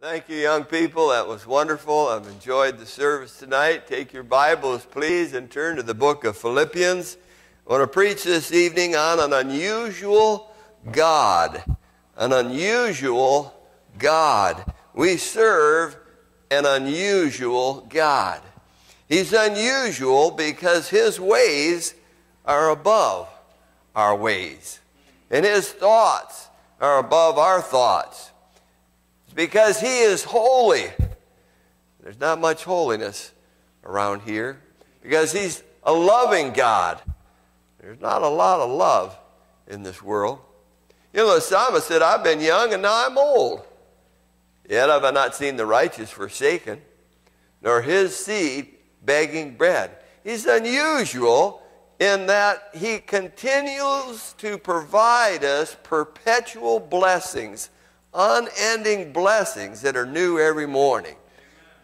Thank you, young people. That was wonderful. I've enjoyed the service tonight. Take your Bibles, please, and turn to the book of Philippians. I want to preach this evening on an unusual God. An unusual God. We serve an unusual God. He's unusual because his ways are above our ways, and his thoughts are above our thoughts because He is holy. There's not much holiness around here because He's a loving God. There's not a lot of love in this world. You know, the psalmist said, I've been young and now I'm old. Yet have I not seen the righteous forsaken, nor his seed begging bread. He's unusual in that he continues to provide us perpetual blessings unending blessings that are new every morning.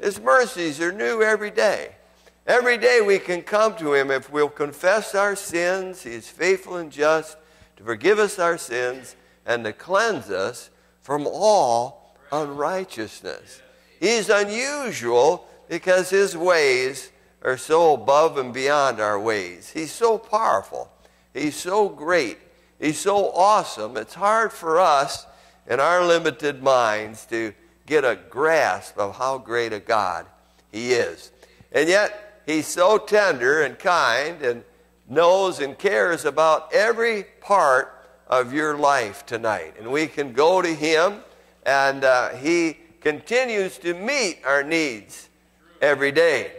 His mercies are new every day. Every day we can come to Him if we'll confess our sins. He is faithful and just to forgive us our sins and to cleanse us from all unrighteousness. He's unusual because His ways are so above and beyond our ways. He's so powerful. He's so great. He's so awesome. It's hard for us in our limited minds to get a grasp of how great a God He is. And yet, He's so tender and kind and knows and cares about every part of your life tonight. And we can go to Him, and uh, He continues to meet our needs every day.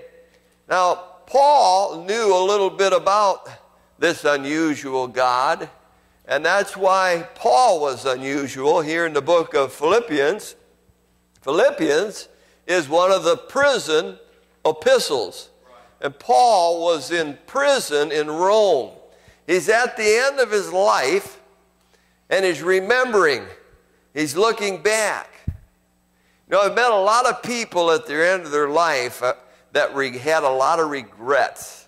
Now, Paul knew a little bit about this unusual God. And that's why Paul was unusual here in the book of Philippians. Philippians is one of the prison epistles. And Paul was in prison in Rome. He's at the end of his life and he's remembering. He's looking back. You know, I've met a lot of people at the end of their life uh, that had a lot of regrets.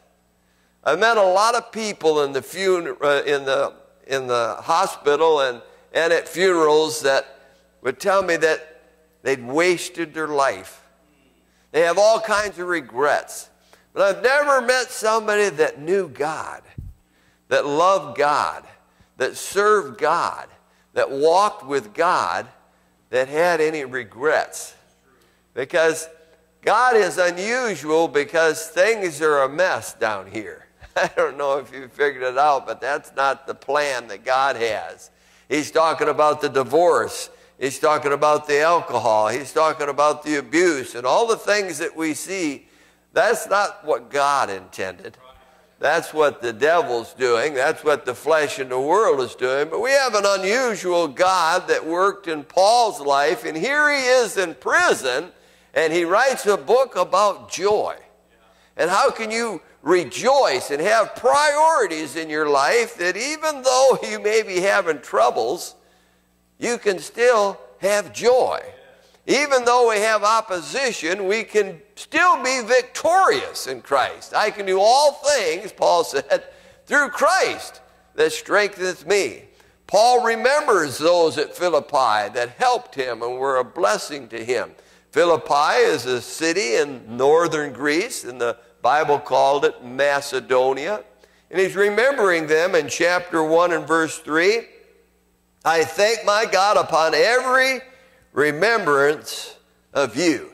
I've met a lot of people in the, funeral, uh, in the in the hospital and, and at funerals that would tell me that they'd wasted their life. They have all kinds of regrets. But I've never met somebody that knew God, that loved God, that served God, that walked with God, that had any regrets. Because God is unusual because things are a mess down here. I don't know if you figured it out, but that's not the plan that God has. He's talking about the divorce. He's talking about the alcohol. He's talking about the abuse and all the things that we see. That's not what God intended. That's what the devil's doing. That's what the flesh and the world is doing. But we have an unusual God that worked in Paul's life, and here he is in prison, and he writes a book about joy. And how can you rejoice and have priorities in your life that even though you may be having troubles, you can still have joy. Even though we have opposition, we can still be victorious in Christ. I can do all things, Paul said, through Christ that strengtheneth me. Paul remembers those at Philippi that helped him and were a blessing to him. Philippi is a city in northern Greece in the Bible called it Macedonia. And he's remembering them in chapter 1 and verse 3. I thank my God upon every remembrance of you.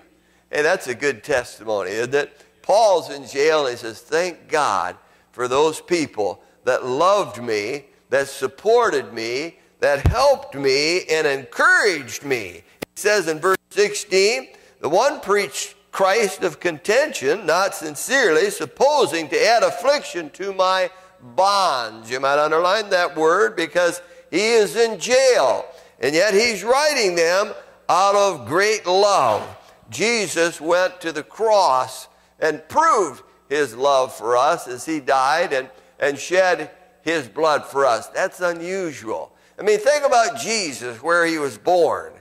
Hey, that's a good testimony, isn't it? Paul's in jail and he says, Thank God for those people that loved me, that supported me, that helped me, and encouraged me. He says in verse 16, the one preached Christ of contention, not sincerely, supposing to add affliction to my bonds. You might underline that word because he is in jail, and yet he's writing them out of great love. Jesus went to the cross and proved his love for us as he died and, and shed his blood for us. That's unusual. I mean, think about Jesus, where he was born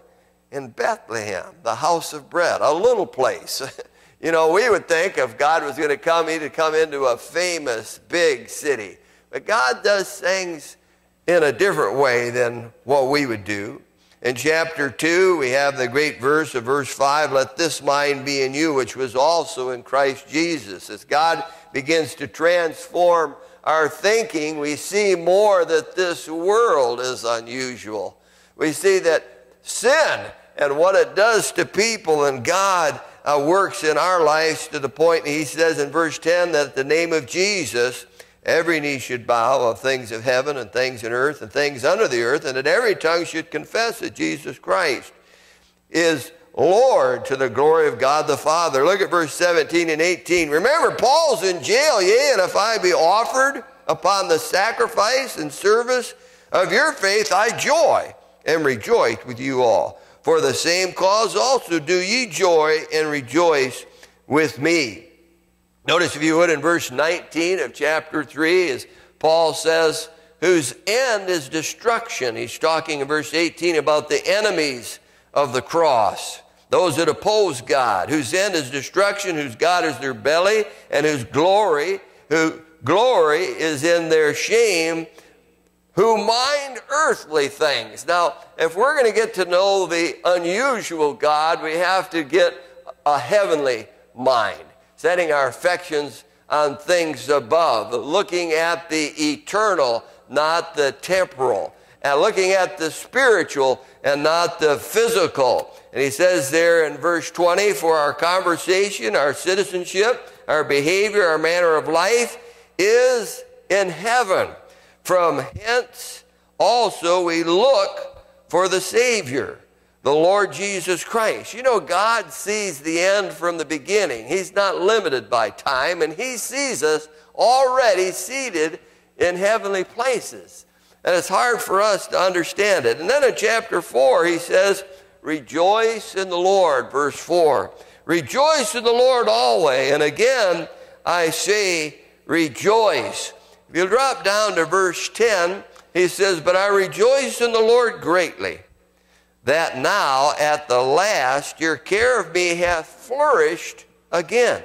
in Bethlehem, the house of bread, a little place. you know, we would think if God was going to come, he'd come into a famous big city. But God does things in a different way than what we would do. In chapter 2, we have the great verse of verse 5 Let this mind be in you, which was also in Christ Jesus. As God begins to transform our thinking, we see more that this world is unusual. We see that sin and what it does to people and God uh, works in our lives to the point, he says in verse 10 that the name of Jesus, every knee should bow of things of heaven and things in earth and things under the earth, and that every tongue should confess that Jesus Christ is Lord to the glory of God the Father. Look at verse 17 and 18. Remember, Paul's in jail, yea, and if I be offered upon the sacrifice and service of your faith, I joy and rejoice with you all. For the same cause also do ye joy and rejoice with me. Notice, if you would, in verse 19 of chapter 3, as Paul says, whose end is destruction. He's talking in verse 18 about the enemies of the cross, those that oppose God, whose end is destruction, whose God is their belly, and whose glory, who glory is in their shame, who mind earthly things. Now, if we're going to get to know the unusual God, we have to get a heavenly mind, setting our affections on things above, looking at the eternal, not the temporal, and looking at the spiritual and not the physical. And he says there in verse 20, for our conversation, our citizenship, our behavior, our manner of life is in heaven from hence also we look for the Savior, the Lord Jesus Christ. You know, God sees the end from the beginning. He's not limited by time, and He sees us already seated in heavenly places. And it's hard for us to understand it. And then in chapter 4, he says, Rejoice in the Lord, verse 4. Rejoice in the Lord always. And again, I say, Rejoice. If you drop down to verse 10, he says, But I rejoice in the Lord greatly, that now at the last your care of me hath flourished again,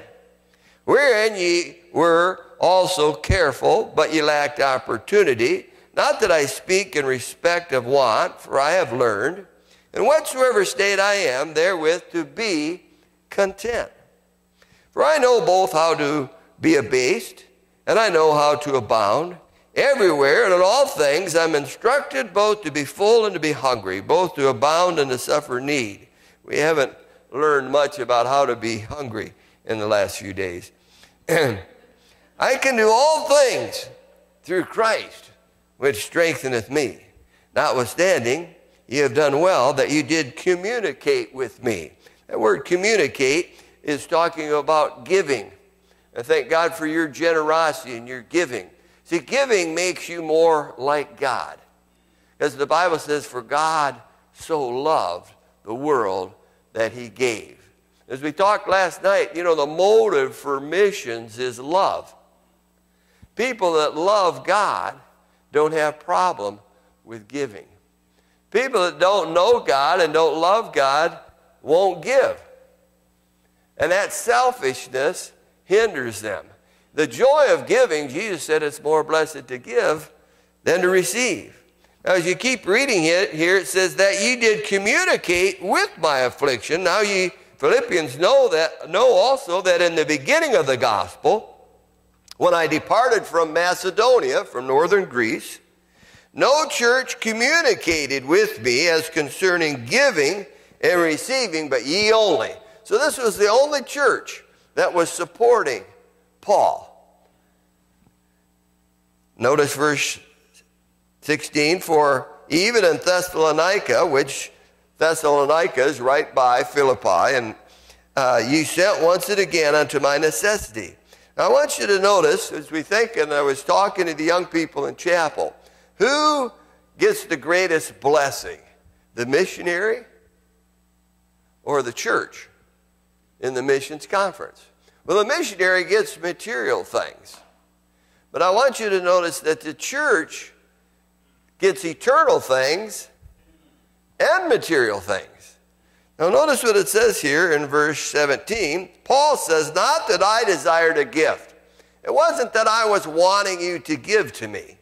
wherein ye were also careful, but ye lacked opportunity. Not that I speak in respect of want, for I have learned, in whatsoever state I am, therewith to be content. For I know both how to be abased and I know how to abound. Everywhere and in all things I'm instructed both to be full and to be hungry, both to abound and to suffer need. We haven't learned much about how to be hungry in the last few days. I can do all things through Christ, which strengtheneth me. Notwithstanding, ye have done well that you did communicate with me. That word communicate is talking about giving. I thank God for your generosity and your giving. See, giving makes you more like God. As the Bible says, for God so loved the world that he gave. As we talked last night, you know, the motive for missions is love. People that love God don't have problem with giving. People that don't know God and don't love God won't give. And that selfishness hinders them. The joy of giving, Jesus said it's more blessed to give than to receive. Now, as you keep reading it here, it says that ye did communicate with my affliction. Now, ye Philippians know that know also that in the beginning of the gospel, when I departed from Macedonia, from northern Greece, no church communicated with me as concerning giving and receiving, but ye only. So this was the only church that was supporting Paul. Notice verse 16 For even in Thessalonica, which Thessalonica is right by Philippi, and uh, ye sent once and again unto my necessity. Now, I want you to notice as we think, and I was talking to the young people in chapel, who gets the greatest blessing? The missionary or the church in the missions conference? Well, the missionary gets material things. But I want you to notice that the church gets eternal things and material things. Now, notice what it says here in verse 17. Paul says, Not that I desired a gift. It wasn't that I was wanting you to give to me.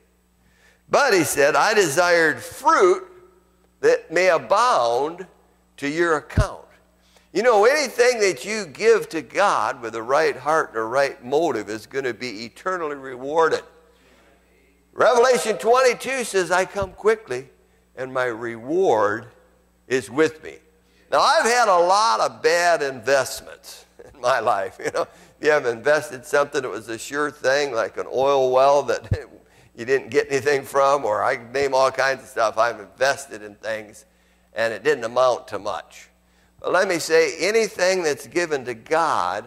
But he said, I desired fruit that may abound to your account. You know, anything that you give to God with a right heart and a right motive is going to be eternally rewarded. Revelation 22 says, I come quickly and my reward is with me. Now, I've had a lot of bad investments in my life. You know, if you have invested something that was a sure thing, like an oil well that you didn't get anything from, or I name all kinds of stuff. I've invested in things and it didn't amount to much. But let me say, anything that's given to God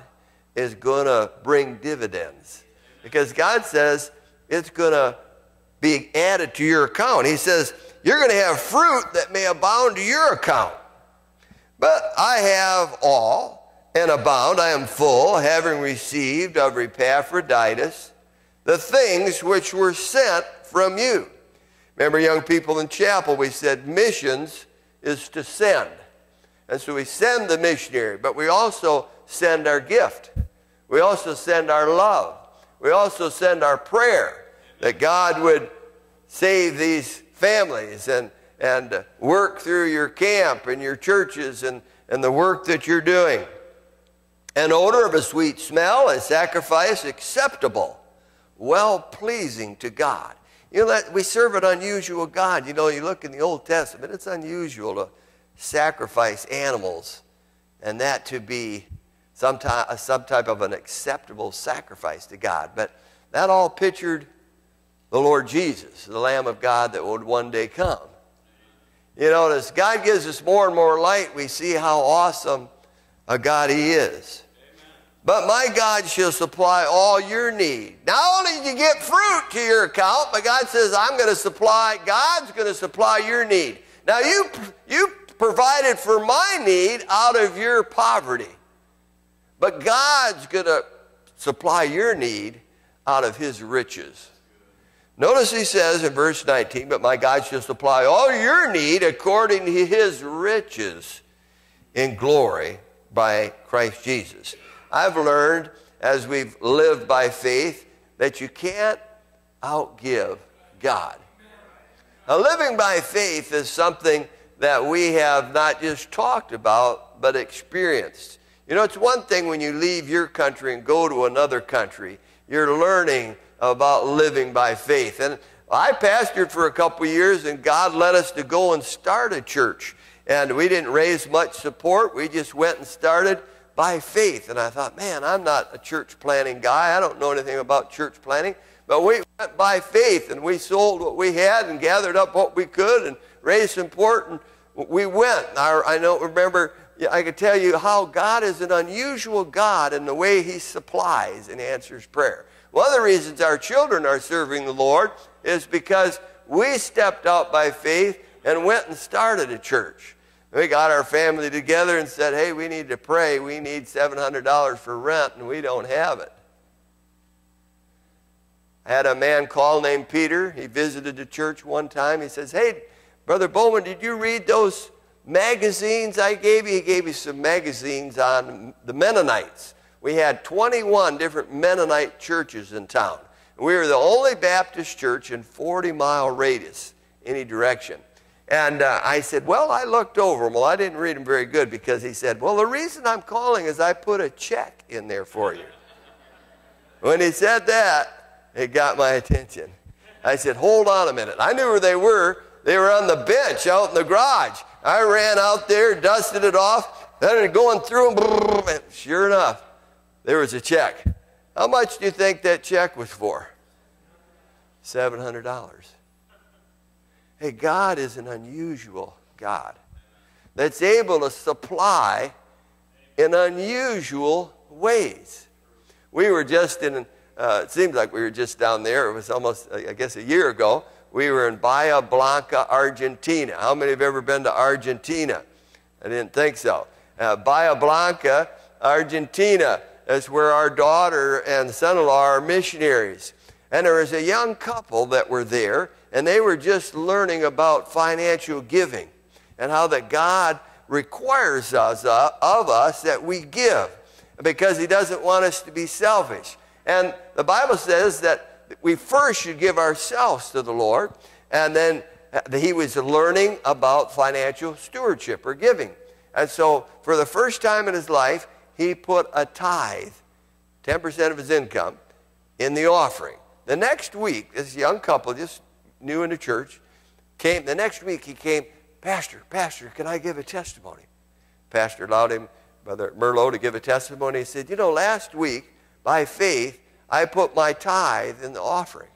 is going to bring dividends. Because God says it's going to be added to your account. He says, You're going to have fruit that may abound to your account. But I have all and abound. I am full, having received of Epaphroditus the things which were sent from you. Remember, young people in chapel, we said missions is to send. And so we send the missionary, but we also send our gift. We also send our love. We also send our prayer that God would save these families and, and work through your camp and your churches and, and the work that you're doing. An odor of a sweet smell, a sacrifice acceptable, well pleasing to God. You know, that we serve an unusual God. You know, you look in the Old Testament, it's unusual to sacrifice animals and that to be some, type, some type of an acceptable sacrifice to God. But that all pictured the Lord Jesus, the Lamb of God that would one day come. You know, as God gives us more and more light, we see how awesome a God He is. But my God shall supply all your need. Not only did you get fruit to your account, but God says, I'm going to supply, God's going to supply your need. Now, you, you provided for my need out of your poverty. But God's going to supply your need out of his riches. Notice he says in verse 19, But my God shall supply all your need according to his riches in glory by Christ Jesus. I've learned as we've lived by faith that you can't outgive God. Now, living by faith is something that we have not just talked about, but experienced. You know, it's one thing when you leave your country and go to another country, you're learning about living by faith. And I pastored for a couple years, and God led us to go and start a church. And we didn't raise much support, we just went and started by faith. And I thought, man, I'm not a church planning guy. I don't know anything about church planning. But we went by faith and we sold what we had and gathered up what we could and raised important, we went. I, I don't remember, I could tell you how God is an unusual God in the way He supplies and answers prayer. One of the reasons our children are serving the Lord is because we stepped out by faith and went and started a church. We got our family together and said, hey, we need to pray. We need $700 for rent, and we don't have it. I had a man call named Peter. He visited the church one time. He says, hey, Brother Bowman, did you read those magazines I gave you? He gave you some magazines on the Mennonites. We had 21 different Mennonite churches in town. We were the only Baptist church in 40 mile radius, any direction. And uh, I said, Well, I looked over them. Well, I didn't read them very good because he said, Well, the reason I'm calling is I put a check in there for you. When he said that, it got my attention. I said, Hold on a minute. I knew where they were they were on the bench out in the garage. I ran out there, dusted it off, then going through them. Sure enough, there was a check. How much do you think that check was for? $700. Hey, God is an unusual God that's able to supply in unusual ways. We were just in, uh, it seems like we were just down there. It was almost, I guess, a year ago we were in Bahia Blanca, Argentina. How many have ever been to Argentina? I didn't think so. Uh, Bahia Blanca, Argentina. That's where our daughter and son in law are missionaries. And there was a young couple that were there, and they were just learning about financial giving and how that God requires us, uh, of us that we give because He doesn't want us to be selfish. And the Bible says that we first should give ourselves to the Lord, and then uh, he was learning about financial stewardship or giving. And so, for the first time in his life, he put a tithe, 10% of his income, in the offering. The next week, this young couple, just new in the church, came. The next week, he came, Pastor, Pastor, can I give a testimony? Pastor allowed him, Brother Merlot, to give a testimony. He said, You know, last week, by faith, I put my tithe in the offering.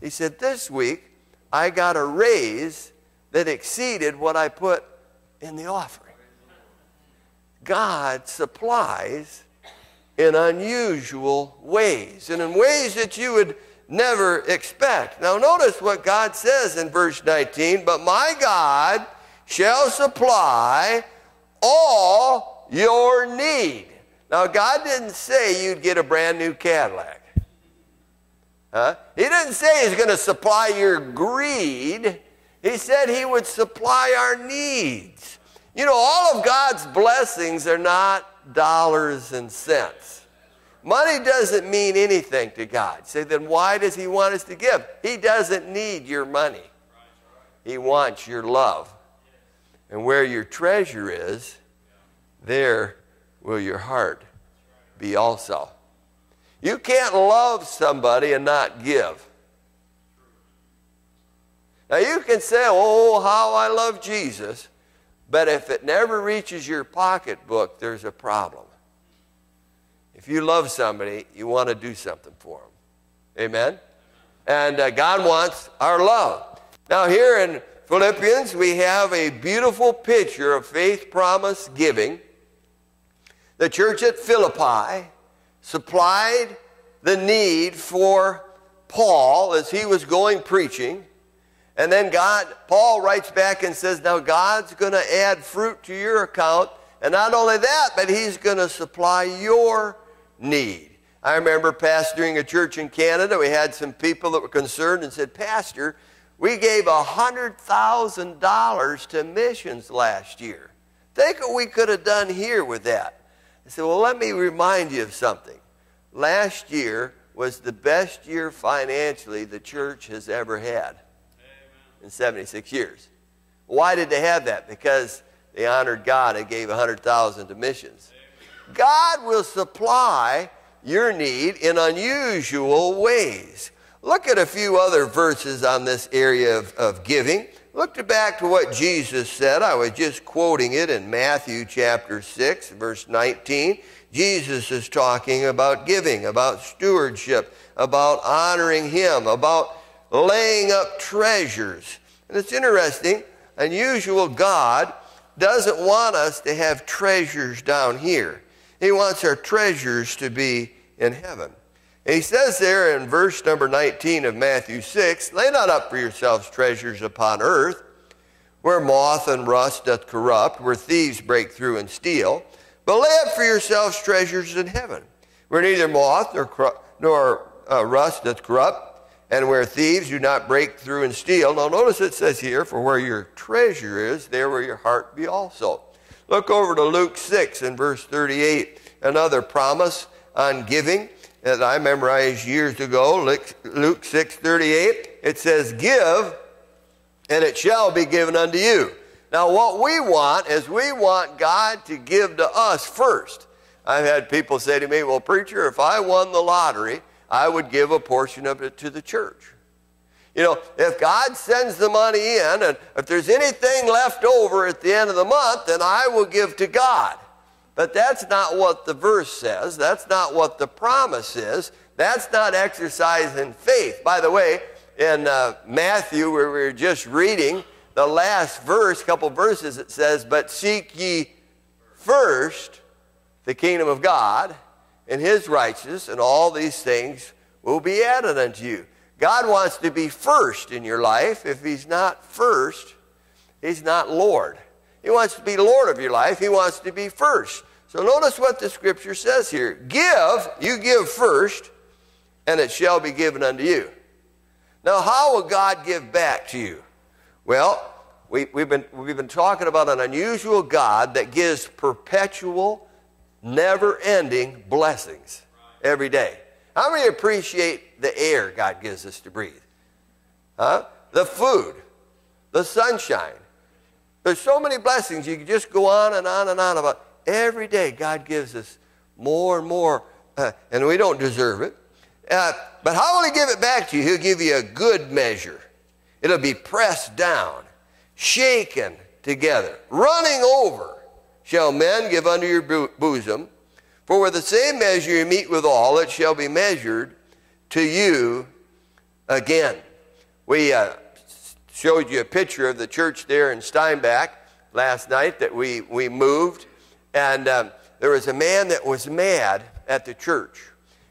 He said, This week, I got a raise that exceeded what I put in the offering. God supplies in unusual ways and in ways that you would never expect. Now, notice what God says in verse 19 But my God shall supply all your need. Now, God didn't say you'd get a brand new Cadillac. Huh? He didn't say He's going to supply your greed. He said He would supply our needs. You know, all of God's blessings are not dollars and cents. Money doesn't mean anything to God. Say, then why does He want us to give? He doesn't need your money, He wants your love. And where your treasure is, there will your heart be also. You can't love somebody and not give. Now you can say, oh, how I love Jesus, but if it never reaches your pocketbook, there's a problem. If you love somebody, you want to do something for them. Amen? And uh, God wants our love. Now, here in Philippians, we have a beautiful picture of faith promise giving. The church at Philippi supplied the need for Paul as he was going preaching. And then God, Paul writes back and says, Now God's going to add fruit to your account. And not only that, but he's going to supply your need. I remember pastoring a church in Canada. We had some people that were concerned and said, Pastor, we gave $100,000 to missions last year. Think what we could have done here with that. I said, Well, let me remind you of something. Last year was the best year financially the church has ever had in 76 years. Why did they have that? Because they honored God and gave 100,000 to missions. God will supply your need in unusual ways. Look at a few other verses on this area of, of giving. Look back to what Jesus said. I was just quoting it in Matthew chapter 6, verse 19. Jesus is talking about giving, about stewardship, about honoring Him, about laying up treasures. And it's interesting, unusual God doesn't want us to have treasures down here. He wants our treasures to be in heaven. He says there in verse number 19 of Matthew 6 Lay not up for yourselves treasures upon earth, where moth and rust doth corrupt, where thieves break through and steal but lay up for yourselves treasures in heaven, where neither moth nor, nor uh, rust doth corrupt, and where thieves do not break through and steal. Now, notice it says here, for where your treasure is, there will your heart be also. Look over to Luke 6 and verse 38, another promise on giving that I memorized years ago. Luke 6 38, it says, Give, and it shall be given unto you. Now, what we want is we want God to give to us first. I've had people say to me, Well, preacher, if I won the lottery, I would give a portion of it to the church. You know, if God sends the money in, and if there's anything left over at the end of the month, then I will give to God. But that's not what the verse says. That's not what the promise is. That's not exercising faith. By the way, in uh, Matthew, where we were just reading, the last verse, couple verses, it says, But seek ye first the kingdom of God and his righteousness, and all these things will be added unto you. God wants to be first in your life. If he's not first, he's not Lord. He wants to be Lord of your life. He wants to be first. So notice what the scripture says here. Give, you give first, and it shall be given unto you. Now, how will God give back to you? Well, we, have been, we've been talking about an unusual God that gives perpetual, never ending blessings every day. How many appreciate the air God gives us to breathe? Huh? The food. the sunshine. There's so many blessings. You can just go on and on and on about every day. God gives us more and more, uh, and we don't deserve it. Uh, but how will He give it back to you? He'll give you a good measure. It'll be pressed down, shaken together, running over. Shall men give unto your bosom? For with the same measure you meet withal, it shall be measured to you again. We uh, showed you a picture of the church there in Steinbach last night that we, we moved. And um, there was a man that was mad at the church.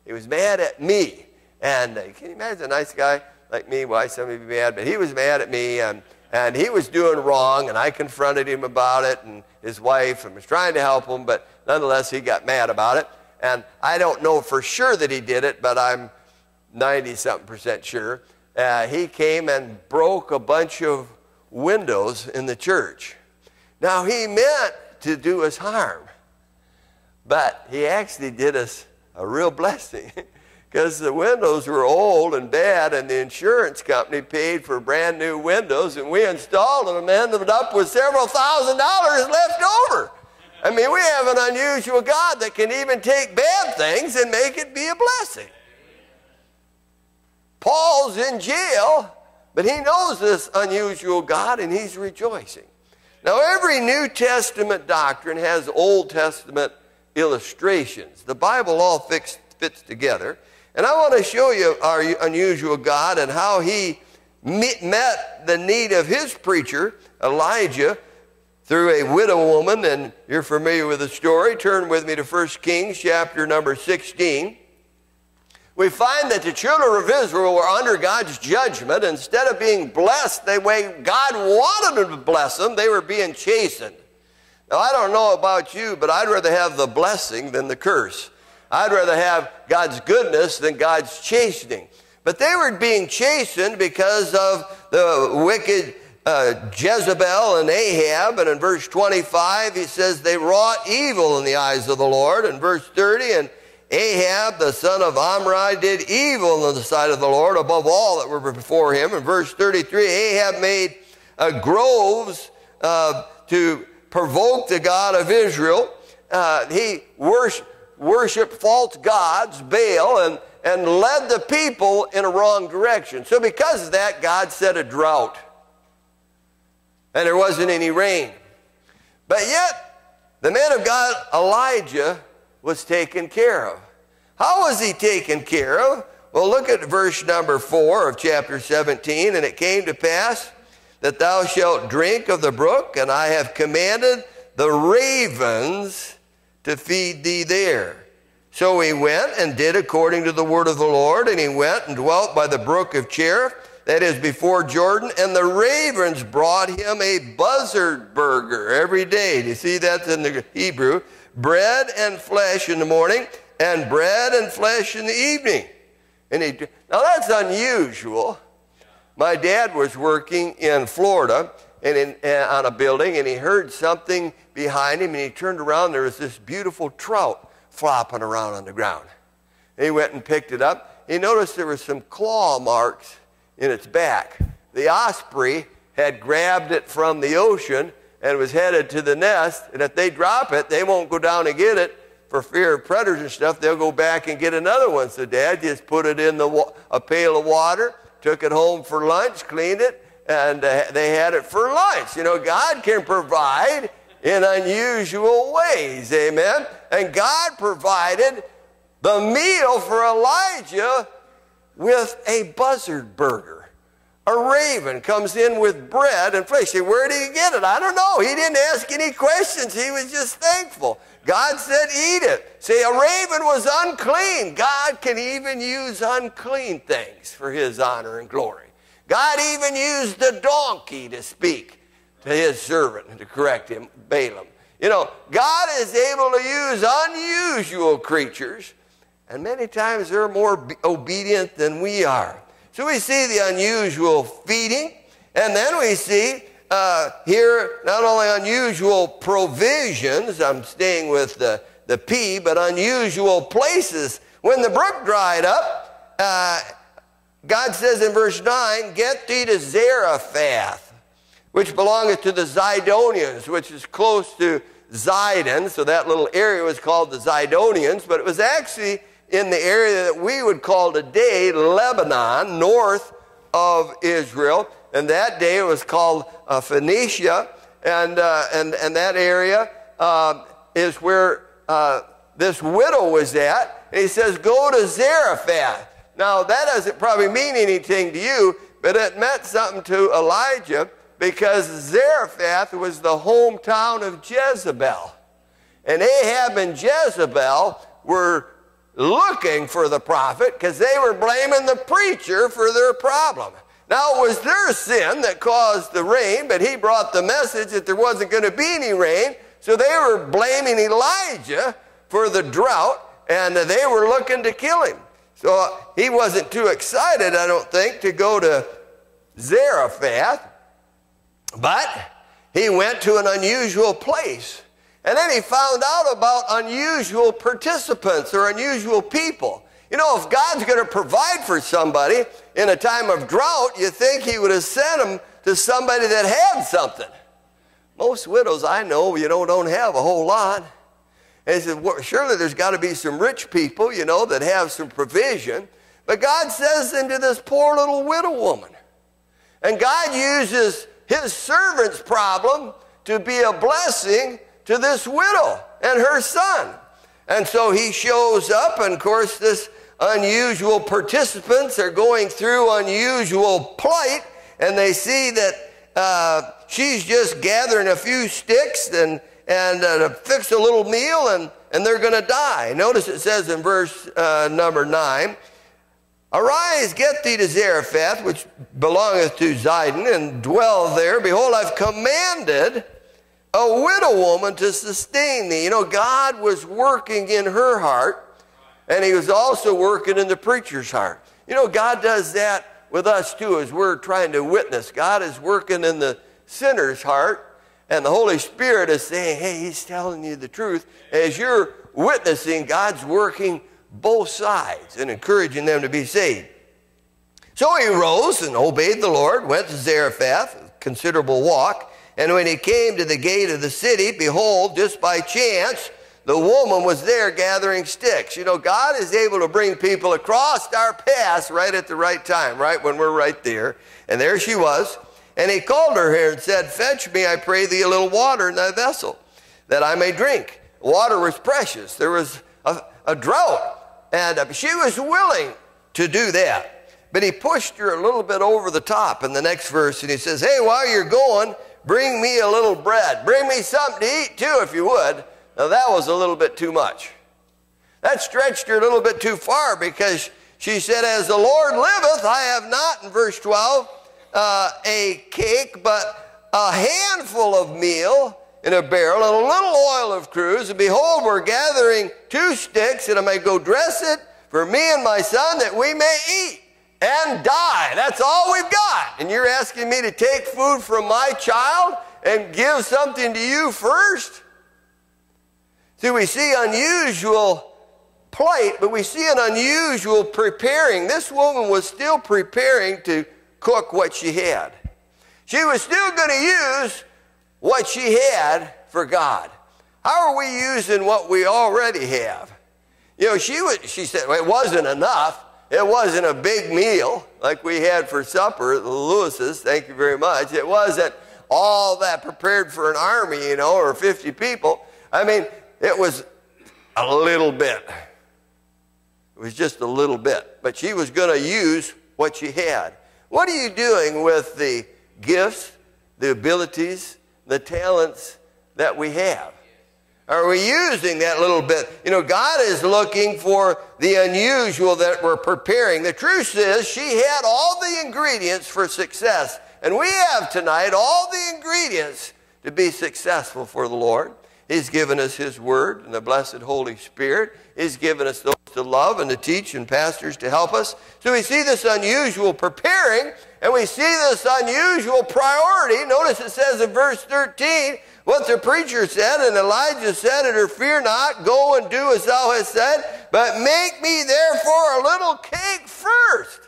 He was mad at me. And uh, can you imagine a nice guy like me? Why some of you mad? But he was mad at me. And, and he was doing wrong. And I confronted him about it and his wife and was trying to help him. But nonetheless, he got mad about it. And I don't know for sure that he did it, but I'm 90 something percent sure uh, he came and broke a bunch of windows in the church. Now, he meant to do us harm, but he actually did us a real blessing because the windows were old and bad, and the insurance company paid for brand new windows, and we installed them and ended up with several thousand dollars left over. I mean, we have an unusual God that can even take bad things and make it be a blessing. Paul's in jail, but he knows this unusual God and he's rejoicing. Now, every New Testament doctrine has Old Testament illustrations. The Bible all fix, fits together. And I want to show you our unusual God and how he met the need of his preacher, Elijah, through a widow woman. And you're familiar with the story. Turn with me to 1 Kings chapter number 16 we find that the children of Israel were under God's judgment. Instead of being blessed the way God wanted to bless them, they were being chastened. Now, I don't know about you, but I'd rather have the blessing than the curse. I'd rather have God's goodness than God's chastening. But they were being chastened because of the wicked uh, Jezebel and Ahab. And in verse 25, he says, They wrought evil in the eyes of the Lord. In verse 30, and Ahab, the son of Omri, did evil in the sight of the Lord above all that were before him. In verse 33, Ahab made uh, groves uh, to provoke the God of Israel. Uh, he worshiped, worshiped false gods, Baal, and, and led the people in a wrong direction. So, because of that, God set a drought. And there wasn't any rain. But yet, the man of God, Elijah, was taken care of. How was he taken care of? Well, look at verse number 4 of chapter 17. And it came to pass that thou shalt drink of the brook, and I have commanded the ravens to feed thee there. So he went and did according to the word of the Lord, and he went and dwelt by the brook of Cherith, that is before Jordan, and the ravens brought him a buzzard burger every day. Do you see that in the Hebrew? Bread and flesh in the morning and bread and flesh in the evening. And he, now that's unusual. My dad was working in Florida and in, uh, on a building, and he heard something behind him, and he turned around. There was this beautiful trout flopping around on the ground. And he went and picked it up. He noticed there were some claw marks in its back. The osprey had grabbed it from the ocean and was headed to the nest. And if they drop it, they won't go down and get it for fear of predators and stuff. They'll go back and get another one. So dad just put it in the, a pail of water, took it home for lunch, cleaned it, and uh, they had it for lunch. You know, God can provide in unusual ways. Amen. And God provided the meal for Elijah with a buzzard burger. A raven comes in with bread and flesh. Say, where did he get it? I don't know. He didn't ask any questions. He was just thankful. God said, eat it. Say, a raven was unclean. God can even use unclean things for his honor and glory. God even used the donkey to speak to his servant and to correct him, Balaam. You know, God is able to use unusual creatures, and many times they're more obedient than we are. So we see the unusual feeding, and then we see uh, here not only unusual provisions, I'm staying with the, the P, but unusual places. When the brook dried up, uh, God says in verse 9, Get thee to Zarephath. which belongeth to the Zidonians, which is close to Zidon. So that little area was called the Zidonians, but it was actually in the area that we would call today Lebanon, north of Israel. And that day it was called uh, Phoenicia. And, uh, and, and that area uh, is where uh, this widow was at. And he says, Go to Zarephath. Now, that doesn't probably mean anything to you, but it meant something to Elijah because Zarephath was the hometown of Jezebel. And Ahab and Jezebel were looking for the prophet because they were blaming the preacher for their problem. Now, it was their sin that caused the rain, but he brought the message that there wasn't going to be any rain. So they were blaming Elijah for the drought, and they were looking to kill him. So he wasn't too excited, I don't think, to go to Zarephath. But he went to an unusual place. And then he found out about unusual participants or unusual people. You know, if God's going to provide for somebody in a time of drought, you think he would have sent them to somebody that had something. Most widows I know, you know, don't have a whole lot. And he said, well, surely there's got to be some rich people, you know, that have some provision. But God says into this poor little widow woman. And God uses his servant's problem to be a blessing to this widow and her son. And so he shows up, and of course, this unusual participants are going through unusual plight, and they see that uh, she's just gathering a few sticks and, and uh, to fix a little meal, and, and they're going to die. Notice it says in verse uh, number 9 Arise, get thee to Zarephath, which belongeth to Zidon, and dwell there. Behold, I've commanded a widow woman to sustain thee. You know, God was working in her heart, and He was also working in the preacher's heart. You know, God does that with us too as we're trying to witness. God is working in the sinner's heart, and the Holy Spirit is saying, Hey, He's telling you the truth. As you're witnessing, God's working both sides and encouraging them to be saved. So he rose and obeyed the Lord, went to Zarephath, a considerable walk. And when he came to the gate of the city, behold, just by chance, the woman was there gathering sticks. You know, God is able to bring people across our paths right at the right time, right when we're right there. And there she was. And he called her here and said, Fetch me, I pray thee, a little water in thy vessel, that I may drink. Water was precious. There was a, a drought. And she was willing to do that. But he pushed her a little bit over the top in the next verse, and he says, Hey, while you're going, bring me a little bread. Bring me something to eat too, if you would. Now, that was a little bit too much. That stretched her a little bit too far because she said, As the Lord liveth, I have not, in verse 12, uh, a cake, but a handful of meal in a barrel and a little oil of cruse. And behold, we're gathering two sticks, and I may go dress it for me and my son that we may eat and die. That's all we've got. And you're asking me to take food from my child and give something to you first? See, we see unusual plight, but we see an unusual preparing. This woman was still preparing to cook what she had. She was still going to use what she had for God. How are we using what we already have? You know, she, was, she said well, it wasn't enough. It wasn't a big meal like we had for supper at the Lewis's. Thank you very much. It wasn't all that prepared for an army, you know, or 50 people. I mean, it was a little bit. It was just a little bit. But she was going to use what she had. What are you doing with the gifts, the abilities, the talents that we have? Are we using that little bit? You know, God is looking for the unusual that we're preparing. The truth is, she had all the ingredients for success. And we have tonight all the ingredients to be successful for the Lord. He's given us His Word and the blessed Holy Spirit. He's given us those to love and to teach and pastors to help us. So we see this unusual preparing and we see this unusual priority. Notice it says in verse 13 what the preacher said, and Elijah said unto her, Fear not, go and do as thou hast said, but make me therefore a little cake first.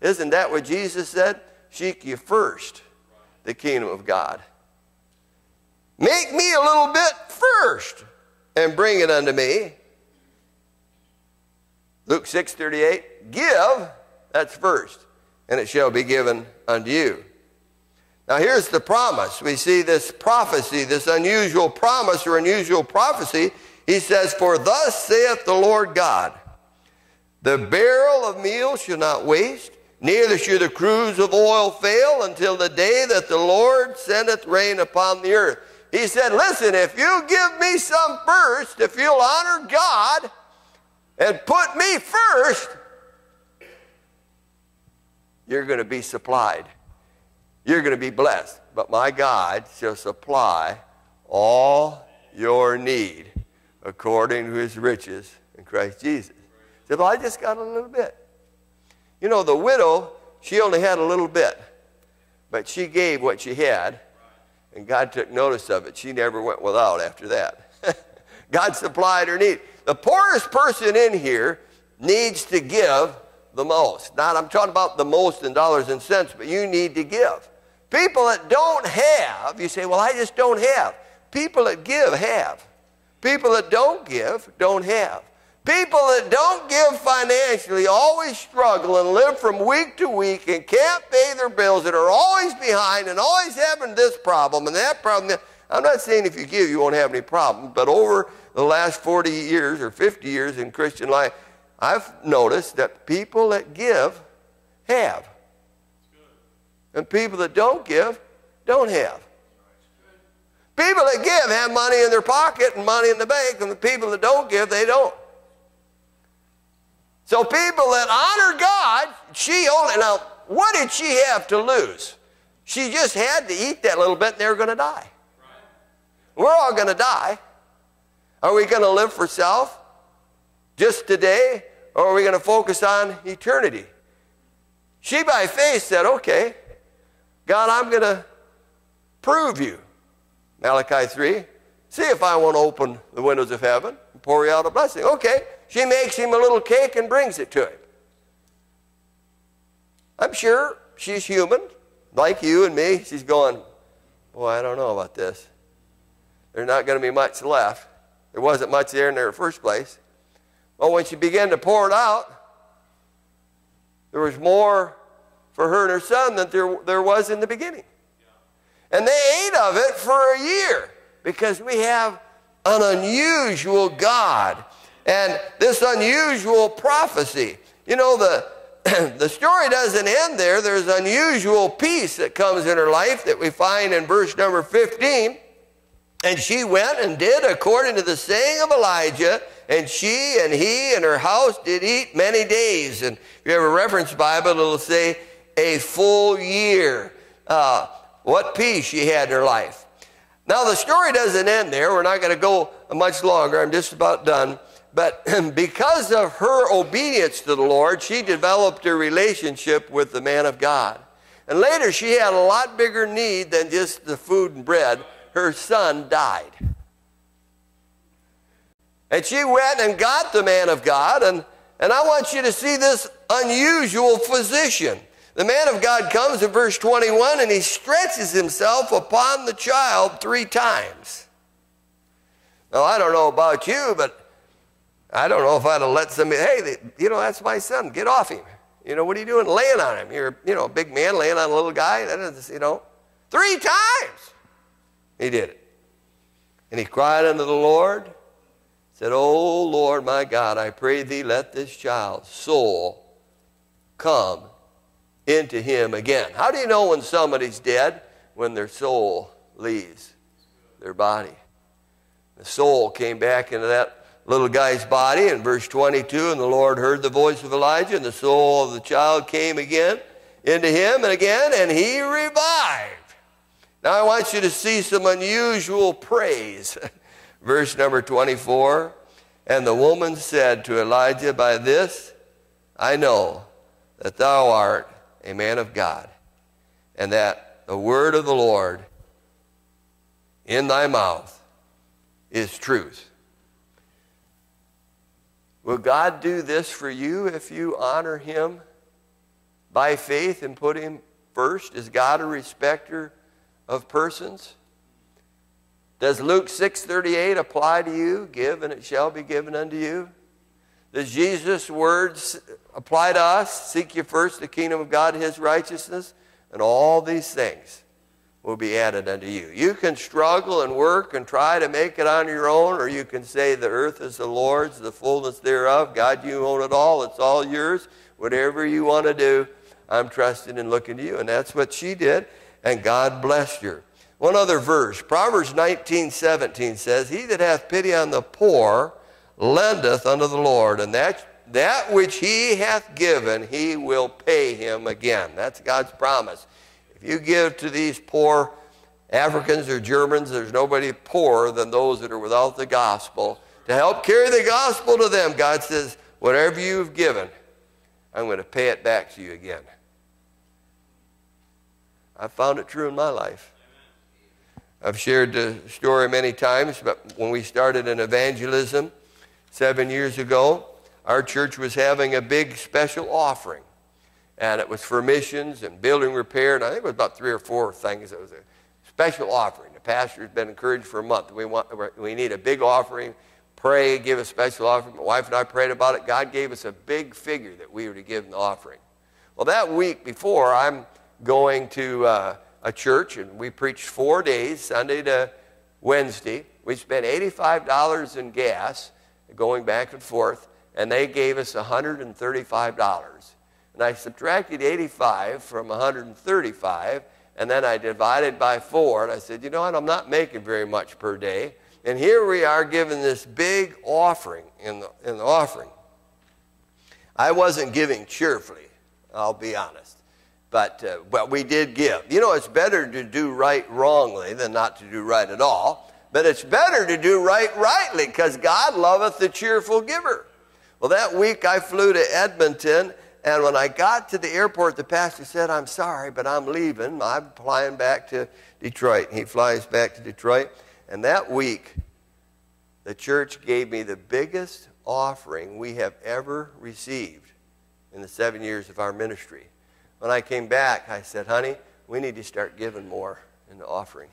Isn't that what Jesus said? Seek ye first the kingdom of God. Make me a little bit first and bring it unto me. Luke 6 38, give, that's first, and it shall be given unto you. Now, here's the promise. We see this prophecy, this unusual promise or unusual prophecy. He says, For thus saith the Lord God, the barrel of meal shall not waste, neither shall the cruse of oil fail until the day that the Lord sendeth rain upon the earth. He said, Listen, if you give me some first, if you'll honor God and put me first, you're going to be supplied. You're going to be blessed. But my God shall supply all your need according to his riches in Christ Jesus. He said, Well, I just got a little bit. You know, the widow, she only had a little bit, but she gave what she had and God took notice of it. She never went without after that. God supplied her need. The poorest person in here needs to give the most. Not, I'm talking about the most in dollars and cents, but you need to give. People that don't have, you say, well, I just don't have. People that give have. People that don't give don't have. People that don't give financially always struggle and live from week to week and can't pay their bills and are always behind and always having this problem and that problem. I'm not saying if you give you won't have any problems, but over the last 40 years or 50 years in Christian life, I've noticed that people that give have. And people that don't give don't have. People that give have money in their pocket and money in the bank, and the people that don't give, they don't. So people that honor God, she only, now, what did she have to lose? She just had to eat that little bit and they were going to die. We're all going to die. Are we going to live for self just today or are we going to focus on eternity? She by faith said, okay, God, I'm going to prove you. Malachi 3. See if I won't open the windows of heaven and pour you out a blessing. Okay, she makes him a little cake and brings it to him. I'm sure she's human, like you and me. She's going, Boy, I don't know about this. There's not going to be much left. There wasn't much there in the first place. Well, when she began to pour it out, there was more for her and her son that there, there was in the beginning. And they ate of it for a year because we have an unusual God and this unusual prophecy. You know, the, the story doesn't end there. There's unusual peace that comes in her life that we find in verse number 15. And she went and did according to the saying of Elijah, and she and he and her house did eat many days. And if you have a reference Bible, it'll say a full year. Uh, what peace she had in her life. Now, the story doesn't end there. We're not going to go much longer. I'm just about done. But because of her obedience to the Lord, she developed a relationship with the man of God. And later, she had a lot bigger need than just the food and bread. Her son died. And she went and got the man of God. And, and I want you to see this unusual physician. The man of God comes in verse 21 and he stretches himself upon the child three times. Now, I don't know about you, but I don't know if I'd have let somebody, hey, you know, that's my son. Get off him. You know, what are you doing laying on him? You're, you know, a big man laying on a little guy. That is, you know, three times he did it. And he cried unto the Lord, said, Oh Lord my God, I pray thee, let this child's soul come into him again. How do you know when somebody's dead? When their soul leaves their body. The soul came back into that little guy's body in verse 22 and the lord heard the voice of elijah and the soul of the child came again into him and again and he revived now i want you to see some unusual praise verse number 24 and the woman said to elijah by this i know that thou art a man of god and that the word of the lord in thy mouth is truth Will God do this for you if you honor Him by faith and put Him first? Is God a respecter of persons? Does Luke 6:38 apply to you? Give and it shall be given unto you. Does Jesus' words apply to us? Seek ye first the kingdom of God his righteousness, and all these things will be added unto you. You can struggle and work and try to make it on your own, or you can say, The earth is the Lord's, the fullness thereof. God, you own it all. It's all yours. Whatever you want to do, I'm trusting and looking to you. And that's what she did, and God blessed her. One other verse, Proverbs 19 17 says, He that hath pity on the poor lendeth unto the Lord, and that, that which he hath given, he will pay him again. That's God's promise. If you give to these poor Africans or Germans, there's nobody poorer than those that are without the gospel. To help carry the gospel to them, God says, whatever you've given, I'm going to pay it back to you again. I found it true in my life. I've shared the story many times, but when we started in evangelism seven years ago, our church was having a big special offering. And it was for missions and building repair, and I think it was about three or four things. It was a special offering. The pastor's been encouraged for a month. We, want, we need a big offering. Pray, give a special offering. My wife and I prayed about it. God gave us a big figure that we were to give in the offering. Well, that week before, I'm going to uh, a church, and we preached four days, Sunday to Wednesday. We spent $85 in gas going back and forth, and they gave us $135. And I subtracted 85 from 135, and then I divided by four, and I said, you know what, I'm not making very much per day. And here we are giving this big offering in the, in the offering. I wasn't giving cheerfully, I'll be honest. But, uh, but we did give. You know, it's better to do right wrongly than not to do right at all. But it's better to do right rightly because God loveth the cheerful giver. Well, that week I flew to Edmonton and when I got to the airport, the pastor said, I'm sorry, but I'm leaving. I'm flying back to Detroit. He flies back to Detroit. And that week, the church gave me the biggest offering we have ever received in the seven years of our ministry. When I came back, I said, honey, we need to start giving more in the offering.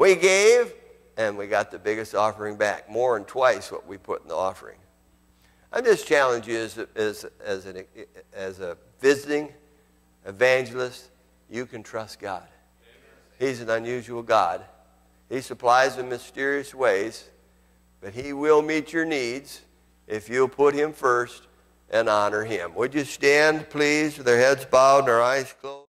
We gave, and we got the biggest offering back, more than twice what we put in the offering. I just challenge you as, as, as, an, as a visiting evangelist, you can trust God. He's an unusual God. He supplies in mysterious ways, but He will meet your needs if you'll put Him first and honor Him. Would you stand, please, with our heads bowed and our eyes closed?